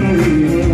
Mm-hmm.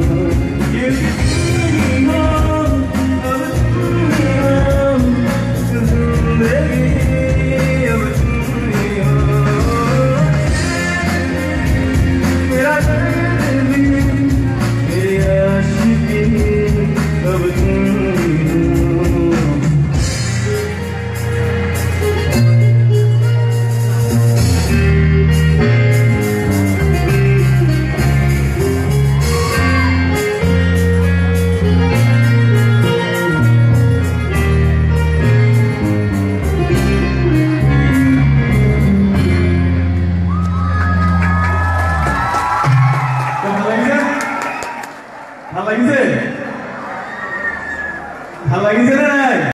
പൈസ